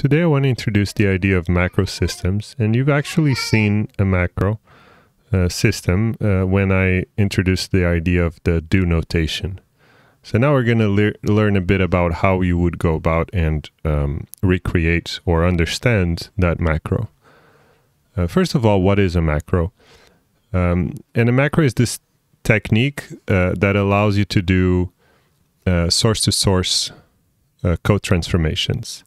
Today I want to introduce the idea of macro systems, and you've actually seen a macro uh, system uh, when I introduced the idea of the do notation. So now we're going to le learn a bit about how you would go about and um, recreate or understand that macro. Uh, first of all, what is a macro? Um, and a macro is this technique uh, that allows you to do source to source code transformations.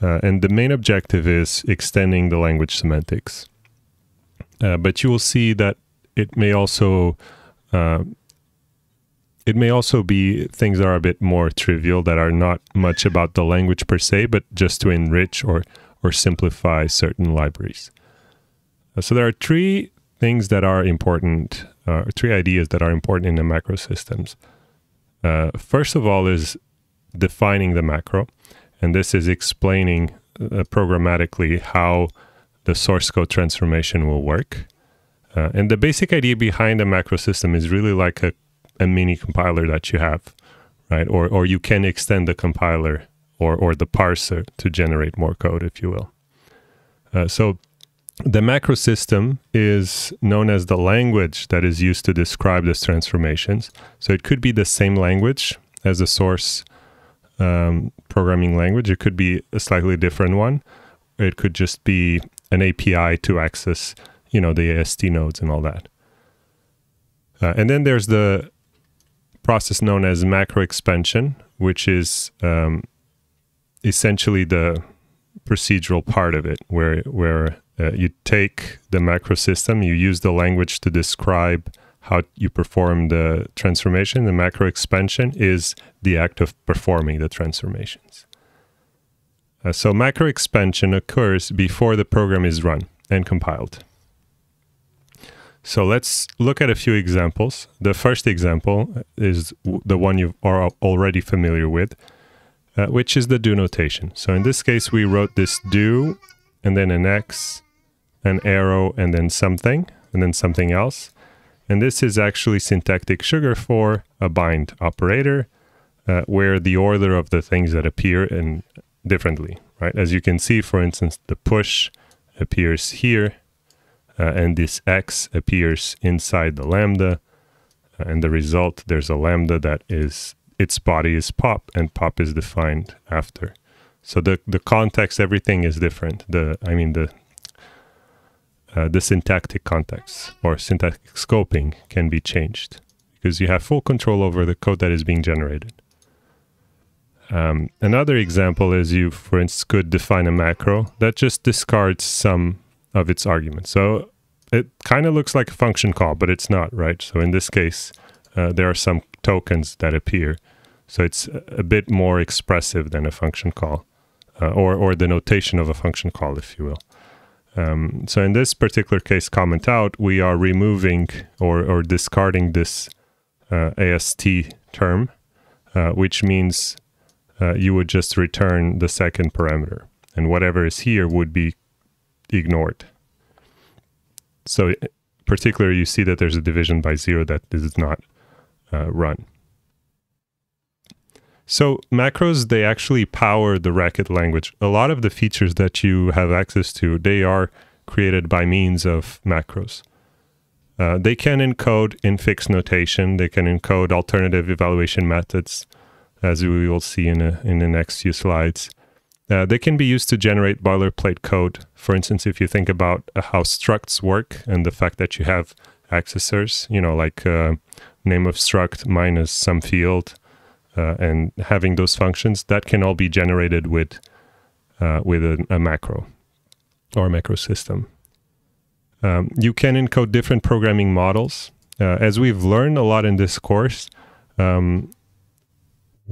Uh, and the main objective is extending the language semantics. Uh, but you will see that it may also uh, it may also be things that are a bit more trivial that are not much about the language per se, but just to enrich or or simplify certain libraries. Uh, so there are three things that are important, uh, three ideas that are important in the macro systems. Uh, first of all is defining the macro. And this is explaining uh, programmatically how the source code transformation will work. Uh, and the basic idea behind a macro system is really like a, a mini compiler that you have, right? Or, or you can extend the compiler or, or the parser to generate more code, if you will. Uh, so the macro system is known as the language that is used to describe these transformations. So it could be the same language as the source um, programming language. It could be a slightly different one. It could just be an API to access, you know, the AST nodes and all that. Uh, and then there's the process known as macro expansion, which is um, essentially the procedural part of it, where where uh, you take the macro system, you use the language to describe how you perform the transformation. The macro expansion is the act of performing the transformations. Uh, so macro expansion occurs before the program is run and compiled. So let's look at a few examples. The first example is the one you are already familiar with, uh, which is the do notation. So in this case, we wrote this do and then an X, an arrow, and then something, and then something else. And this is actually syntactic sugar for a bind operator, uh, where the order of the things that appear in differently, right? As you can see, for instance, the push appears here, uh, and this X appears inside the lambda, uh, and the result, there's a lambda that is, its body is pop, and pop is defined after. So the, the context, everything is different. The, I mean, the, uh, the syntactic context or syntactic scoping can be changed because you have full control over the code that is being generated. Um, another example is you, for instance, could define a macro that just discards some of its arguments. So it kind of looks like a function call, but it's not, right? So in this case, uh, there are some tokens that appear. So it's a bit more expressive than a function call, uh, or, or the notation of a function call, if you will. Um, so in this particular case, comment out, we are removing or, or discarding this uh, AST term, uh, which means uh, you would just return the second parameter. And whatever is here would be ignored. So particularly, you see that there's a division by zero that is not uh, run. So macros, they actually power the Racket language. A lot of the features that you have access to, they are created by means of macros. Uh, they can encode infix notation. They can encode alternative evaluation methods, as we will see in, a, in the next few slides. Uh, they can be used to generate boilerplate code. For instance, if you think about uh, how structs work and the fact that you have accessors, you know, like uh, name of struct minus some field, uh, and having those functions that can all be generated with uh, with a, a, macro or a macro system. Um, you can encode different programming models. Uh, as we've learned a lot in this course, um,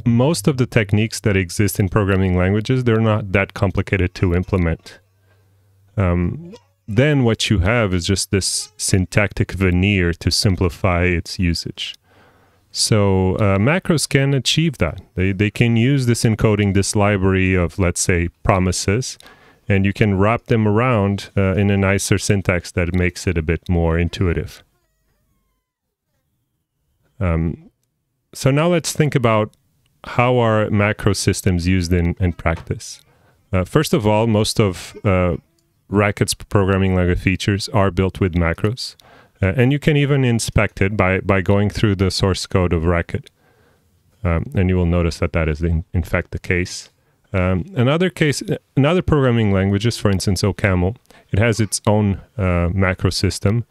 most of the techniques that exist in programming languages, they're not that complicated to implement. Um, then what you have is just this syntactic veneer to simplify its usage. So uh, macros can achieve that. They, they can use this encoding, this library of, let's say, promises, and you can wrap them around uh, in a nicer syntax that makes it a bit more intuitive. Um, so now let's think about how are macro systems used in, in practice. Uh, first of all, most of uh, Racket's programming language features are built with macros, uh, and you can even inspect it by by going through the source code of Racket, um, and you will notice that that is in, in fact the case. Um, another case, another programming languages, for instance, OCaml, it has its own uh, macro system,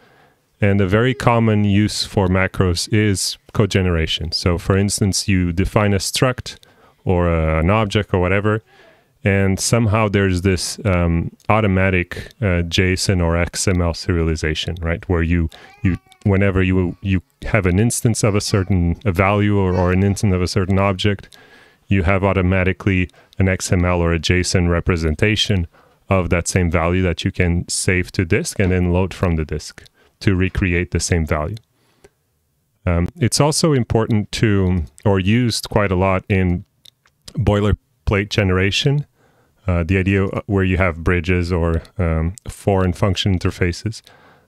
and a very common use for macros is code generation. So, for instance, you define a struct or a, an object or whatever, and somehow there's this um, automatic uh, JSON or XML serialization, right? Where you you whenever you you have an instance of a certain a value or, or an instance of a certain object, you have automatically an XML or a JSON representation of that same value that you can save to disk and then load from the disk to recreate the same value. Um, it's also important to, or used quite a lot in boilerplate generation, uh, the idea where you have bridges or um, foreign function interfaces.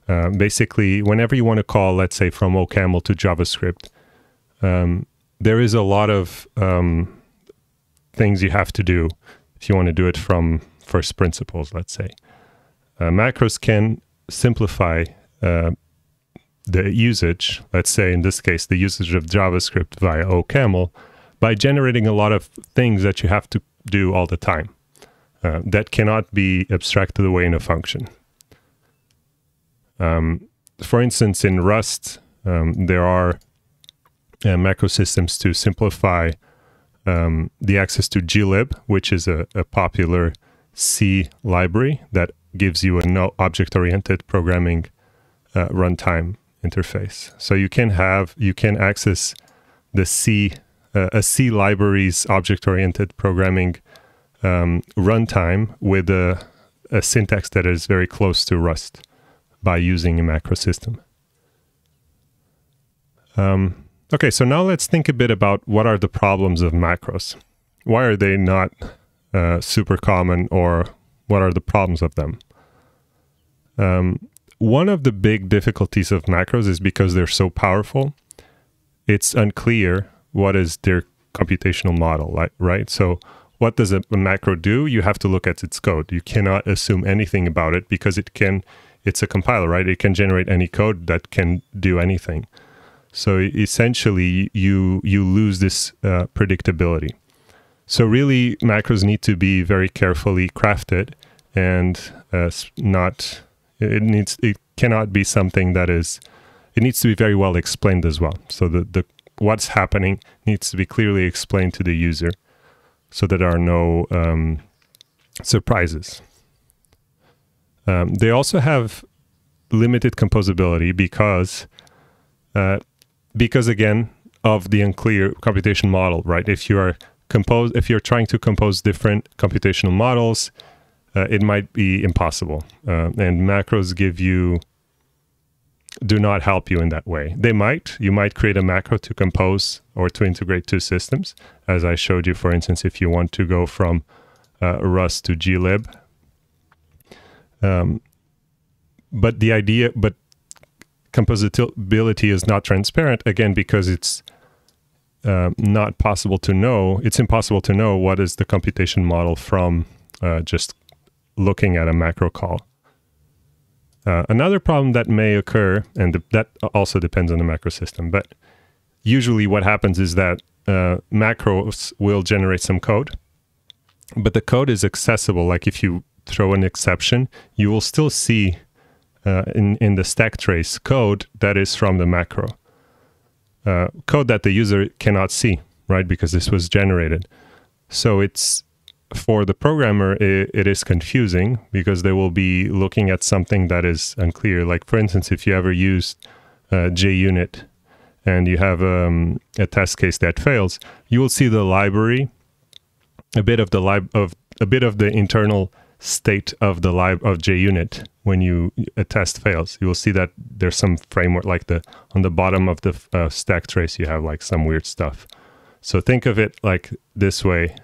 Uh, basically, whenever you want to call, let's say, from OCaml to JavaScript, um, there is a lot of um, things you have to do if you want to do it from first principles, let's say. Uh, macros can simplify uh, the usage, let's say in this case, the usage of JavaScript via OCaml, by generating a lot of things that you have to do all the time uh, that cannot be abstracted away in a function. Um, for instance, in Rust, um, there are uh, macro systems to simplify um, the access to glib, which is a, a, popular C library that gives you a no object-oriented programming uh, runtime interface. So you can have you can access the C uh, a C library's object-oriented programming um, runtime with a, a syntax that is very close to Rust by using a macro system. Um, okay, so now let's think a bit about what are the problems of macros. Why are they not uh, super common, or what are the problems of them? Um, one of the big difficulties of macros is because they're so powerful, it's unclear what is their computational model, right? So what does a, macro do? You have to look at its code. You cannot assume anything about it because it can, it's a compiler, right? It can generate any code that can do anything. So essentially, you you lose this uh, predictability. So really, macros need to be very carefully crafted and uh, not. It needs. It cannot be something that is. It needs to be very well explained as well. So the the what's happening needs to be clearly explained to the user so that there are no um, surprises. Um, they also have limited composability because, uh, because again of the unclear computation model, right? If you are compose, if you're trying to compose different computational models, uh, it might be impossible. Uh, and macros give you do not help you in that way. They might. You might create a macro to compose or to integrate two systems, as I showed you, for instance, if you want to go from uh, Rust to glib. Um, but the idea, but composability is not transparent, again, because it's uh, not possible to know, it's impossible to know what is the computation model from uh, just looking at a macro call. Uh, another problem that may occur, and that also depends on the macro system, but usually what happens is that uh, macros will generate some code, but the code is accessible. Like if you throw an exception, you will still see uh, in, in the stack trace code that is from the macro. Uh, code that the user cannot see, right? Because this was generated. So it's for the programmer, it, it is confusing because they will be looking at something that is unclear. Like, for instance, if you ever use uh, JUnit and you have um, a test case that fails, you will see the library, a bit of the lib of a bit of the internal state of the lib of JUnit when you a test fails. You will see that there's some framework like the on the bottom of the uh, stack trace. You have like some weird stuff. So think of it like this way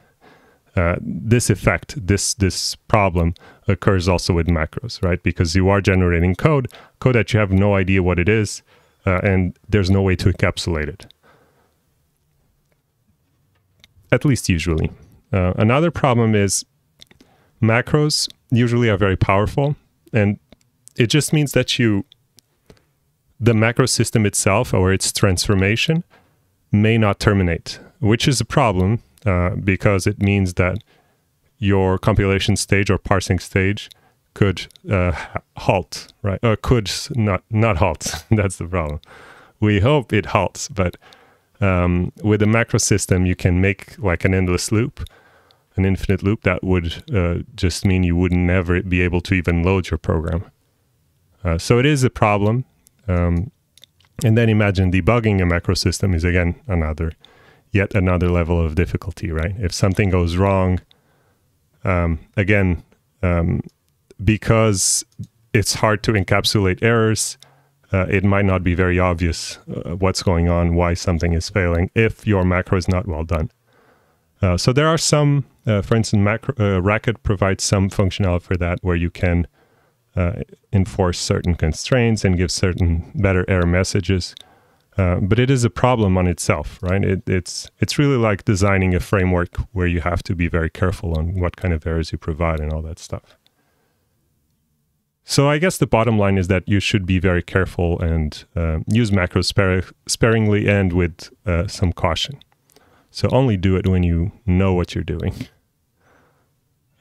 uh, this effect, this this problem occurs also with macros, right? Because you are generating code, code that you have no idea what it is, uh, and there's no way to encapsulate it. At least usually. Uh, another problem is macros usually are very powerful, and it just means that you, the macro system itself or its transformation, may not terminate, which is a problem uh, because it means that your compilation stage or parsing stage could uh, halt, right? Or could not not halt. That's the problem. We hope it halts, but um, with a macro system, you can make like an endless loop, an infinite loop that would uh, just mean you would never be able to even load your program. Uh, so it is a problem. Um, and then imagine debugging a macro system is again another, yet another level of difficulty, right? If something goes wrong, um, again, um, because it's hard to encapsulate errors, uh, it might not be very obvious uh, what's going on, why something is failing, if your macro is not well done. Uh, so there are some, uh, for instance, macro, uh, Racket provides some functionality for that, where you can uh, enforce certain constraints and give certain better error messages. But it is a problem on itself, right? It, it's it's really like designing a framework where you have to be very careful on what kind of errors you provide and all that stuff. So I guess the bottom line is that you should be very careful and uh, use macros spar- sparingly and with uh, some caution. So only do it when you know what you're doing.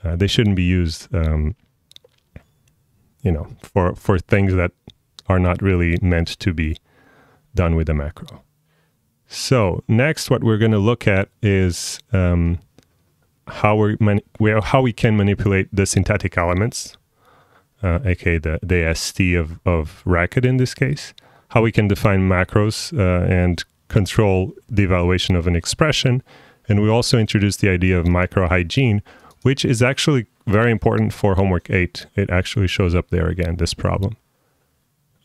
Uh, they shouldn't be used, um, you know, for for things that are not really meant to be done with a macro. So next, what we're going to look at is um, how we man- how we can manipulate the syntactic elements uh, aka the, the ST of, of Racket in this case, how we can define macros uh, and control the evaluation of an expression. And we also introduced the idea of macro hygiene, which is actually very important for homework 8. It actually shows up there again, this problem.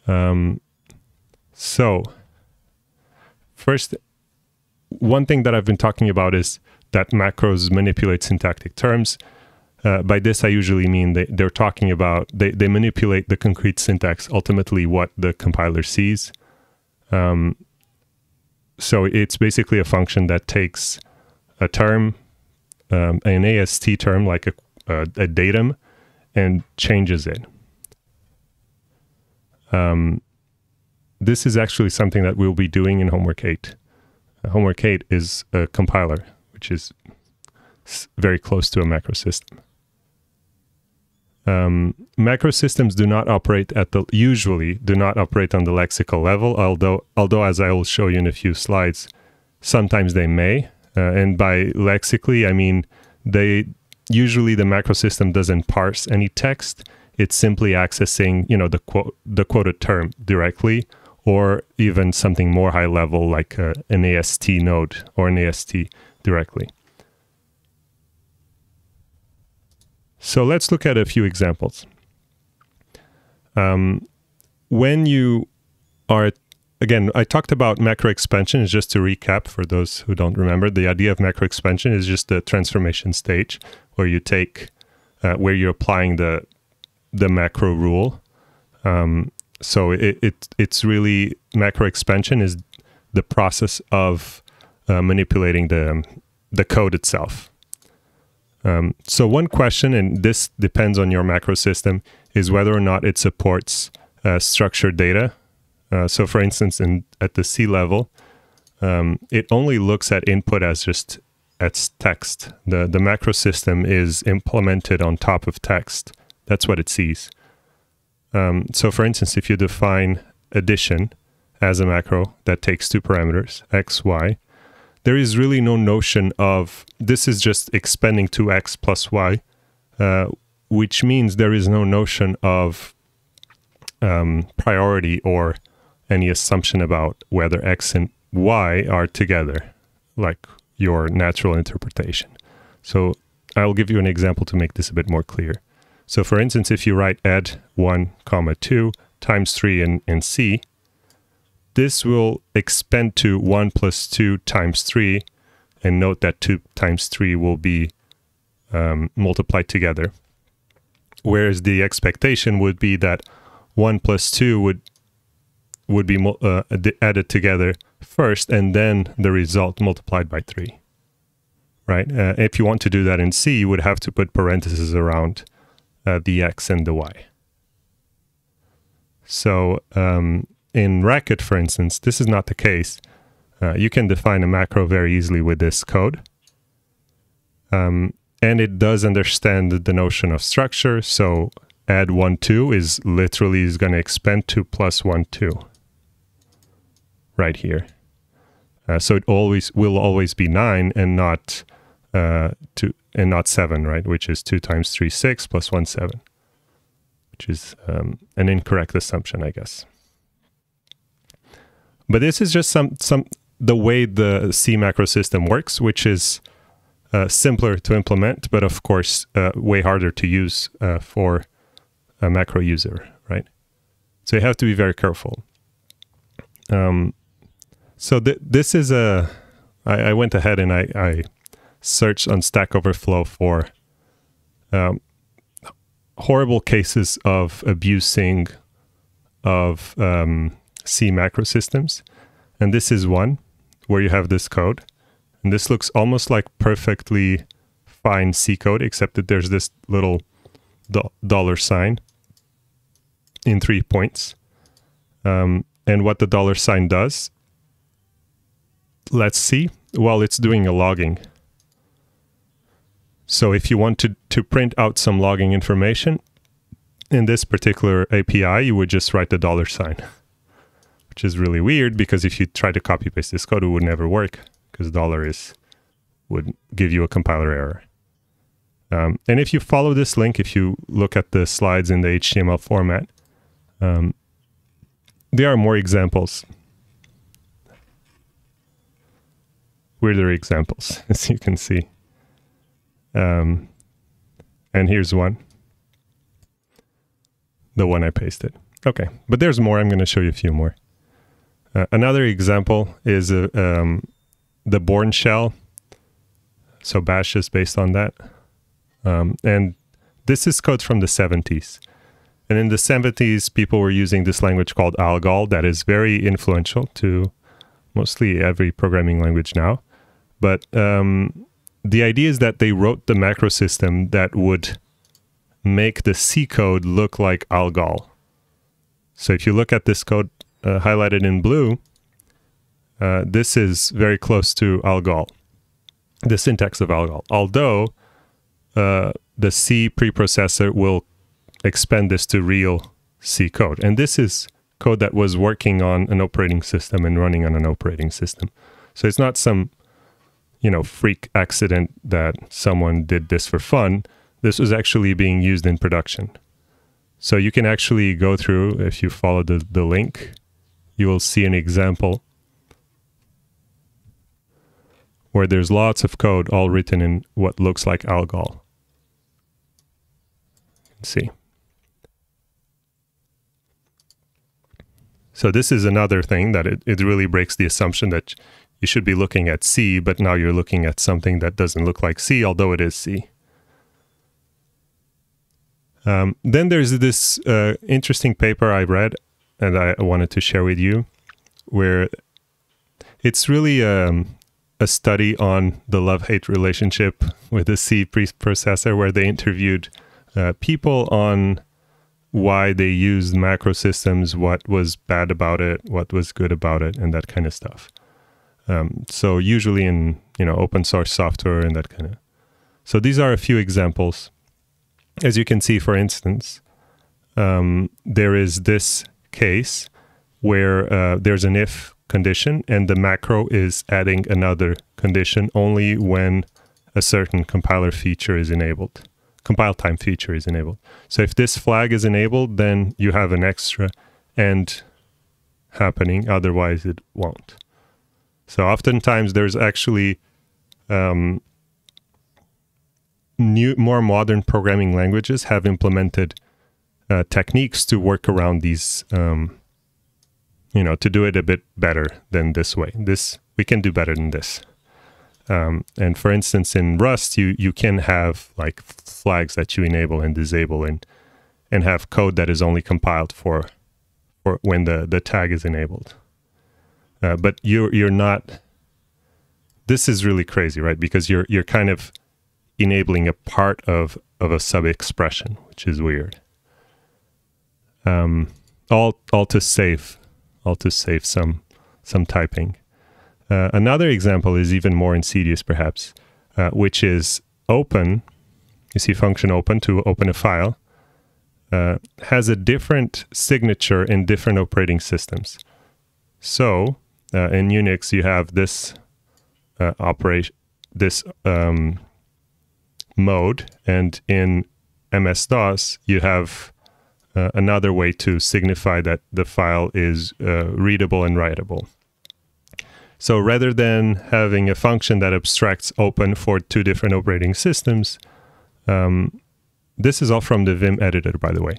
Um, so, first, one thing that I've been talking about is that macros manipulate syntactic terms. Uh, by this, I usually mean they, they're talking about, they, they manipulate the concrete syntax, ultimately what the compiler sees. Um, so it's basically a function that takes a term, um, an AST term like a, a, a, datum, and changes it. Um, this is actually something that we'll be doing in Homework 8. Uh, homework 8 is a compiler, which is very close to a macro system. Um, macro systems do not operate at the usually do not operate on the lexical level. Although, although as I will show you in a few slides, sometimes they may. Uh, and by lexically, I mean they usually the macro system doesn't parse any text. It's simply accessing, you know, the quote the quoted term directly, or even something more high level like uh, an AST node or an AST directly. So let's look at a few examples. Um, when you are, again, I talked about macro expansion, just to recap for those who don't remember, the idea of macro expansion is just the transformation stage where you take, uh, where you're applying the, the macro rule. Um, so it, it, it's really, macro expansion is the process of uh, manipulating the, the code itself. Um, so one question, and this depends on your macro system, is whether or not it supports uh, structured data. Uh, so for instance, in, at the C level, um, it only looks at input as just as text. The, the macro system is implemented on top of text. That's what it sees. Um, so for instance, if you define addition as a macro that takes two parameters, x, y, there is really no notion of this is just expanding to x plus y, uh, which means there is no notion of um, priority or any assumption about whether x and y are together, like your natural interpretation. So I'll give you an example to make this a bit more clear. So for instance, if you write add 1 comma 2 times 3 in, in C, this will expand to 1 plus 2 times 3. And note that 2 times 3 will be um, multiplied together. Whereas the expectation would be that 1 plus 2 would would be uh, added together first and then the result multiplied by 3. right? Uh, if you want to do that in C, you would have to put parentheses around uh, the X and the Y. So um, in Racket, for instance, this is not the case. Uh, you can define a macro very easily with this code. Um, and it does understand the notion of structure. So add 1, 2 is literally is going to expand to plus 1, 2 right here. Uh, so it always will always be 9 and not uh, two, and not 7, right? Which is 2 times 3, 6 plus 1, 7, which is um, an incorrect assumption, I guess. But this is just some some the way the C macro system works, which is uh, simpler to implement, but of course uh, way harder to use uh, for a macro user, right? So you have to be very careful. Um, so th this is a. I, I went ahead and I, I searched on Stack Overflow for um, horrible cases of abusing of um, C macro systems. And this is one where you have this code. And this looks almost like perfectly fine C code, except that there's this little do dollar sign in three points. Um, and what the dollar sign does, let's see, well, it's doing a logging. So if you want to, to print out some logging information, in this particular API, you would just write the dollar sign which is really weird because if you try to copy paste this code, it would never work because dollar is would give you a compiler error. Um, and if you follow this link, if you look at the slides in the HTML format, um, there are more examples. Weirder examples, as you can see. Um, and here's one. The one I pasted. Okay, but there's more. I'm going to show you a few more. Uh, another example is uh, um, the Bourne shell. So Bash is based on that. Um, and this is code from the 70s. And in the 70s, people were using this language called Algol that is very influential to mostly every programming language now. But um, the idea is that they wrote the macro system that would make the C code look like Algol. So if you look at this code uh, highlighted in blue, uh, this is very close to Algol, the syntax of Algol. Although uh, the C preprocessor will expand this to real C code. And this is code that was working on an operating system and running on an operating system. So it's not some, you know, freak accident that someone did this for fun. This was actually being used in production. So you can actually go through, if you follow the, the link, you will see an example where there's lots of code all written in what looks like Algol. see. So this is another thing that it, it really breaks the assumption that you should be looking at C, but now you're looking at something that doesn't look like C, although it is C. Um, then there's this uh, interesting paper I read and I wanted to share with you, where it's really um, a study on the love-hate relationship with the C processor, where they interviewed uh, people on why they used macro systems, what was bad about it, what was good about it, and that kind of stuff. Um, so usually in you know open source software and that kind of. So these are a few examples. As you can see, for instance, um, there is this case where uh, there's an if condition and the macro is adding another condition only when a certain compiler feature is enabled. Compile time feature is enabled. So if this flag is enabled, then you have an extra end happening, otherwise it won't. So oftentimes there's actually um, new, more modern programming languages have implemented uh, techniques to work around these, um, you know, to do it a bit better than this way. This we can do better than this. Um, and for instance, in Rust, you you can have like flags that you enable and disable, and and have code that is only compiled for for when the the tag is enabled. Uh, but you're you're not this is really crazy, right? Because you're you're kind of enabling a part of of a sub expression, which is weird. Um, all all to save, all to save some some typing. Uh, another example is even more insidious, perhaps, uh, which is open. You see, function open to open a file uh, has a different signature in different operating systems. So uh, in Unix, you have this uh, operation, this um, mode, and in MS DOS, you have uh, another way to signify that the file is uh, readable and writable. So rather than having a function that abstracts open for two different operating systems, um, this is all from the Vim editor, by the way.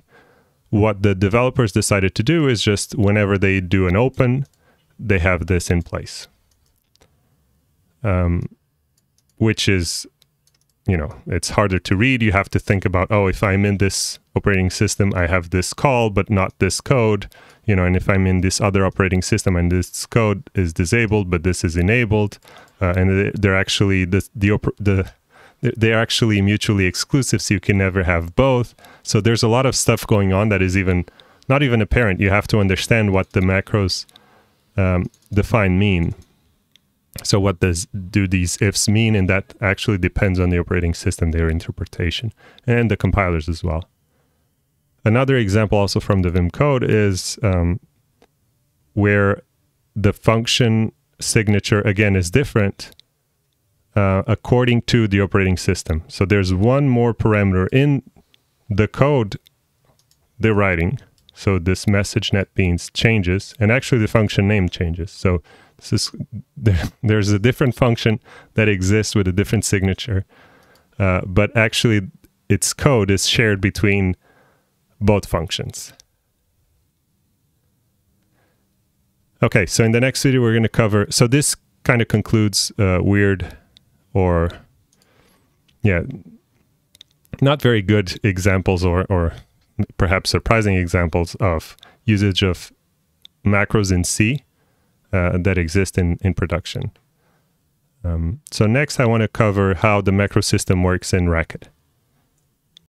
What the developers decided to do is just whenever they do an open, they have this in place. Um, which is you know, it's harder to read. You have to think about, oh, if I'm in this operating system, I have this call, but not this code. You know, and if I'm in this other operating system and this code is disabled, but this is enabled, uh, and they're actually the the the they're actually mutually exclusive, so you can never have both. So there's a lot of stuff going on that is even not even apparent. You have to understand what the macros um, define mean so what does do these ifs mean? And that actually depends on the operating system, their interpretation, and the compilers as well. Another example also from the Vim code is um, where the function signature again is different uh, according to the operating system. So there's one more parameter in the code they're writing. So this message NetBeans changes, and actually the function name changes. So this is there, there's a different function that exists with a different signature, uh, but actually its code is shared between both functions. Okay, so in the next video we're going to cover. So this kind of concludes uh, weird or yeah, not very good examples or or perhaps surprising examples of usage of macros in C uh, that exist in, in production. Um, so next I want to cover how the macro system works in Racket.